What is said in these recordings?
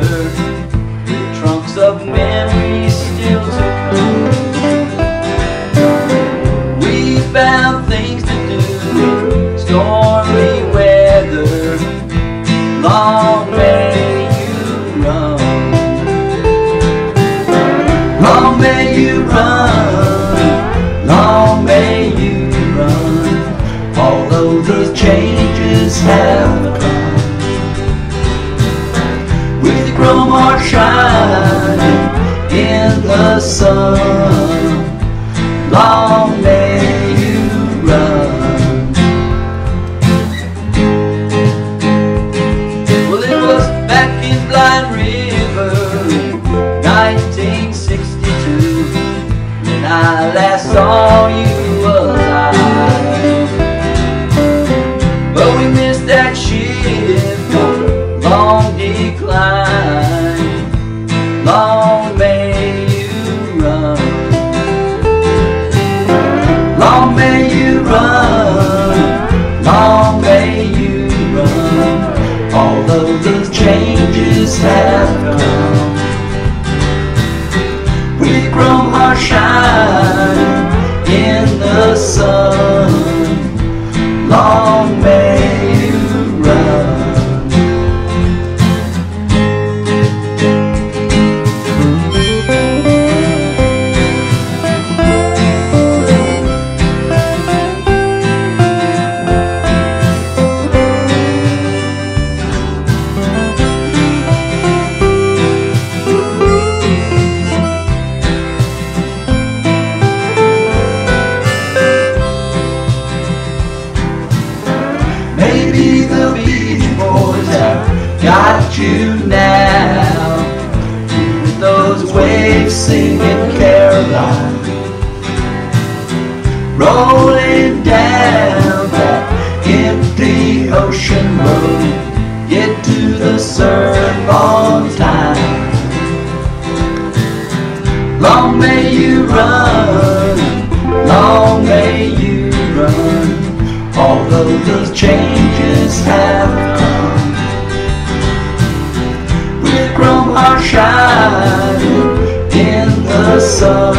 together The trunks of memories still to come. We found things to do. Stormy weather. Long may you run. Long may you run. Long may you run. Although these changes have the chroma shining in the sun. Long may you run. Well it was back in Blind River 1962 When I last saw you Although these changes have come. We've grown our ocean road Get to the surf on time. Long may you run, long may you run. Although these changes have come. With grow our shining in the sun.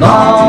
Long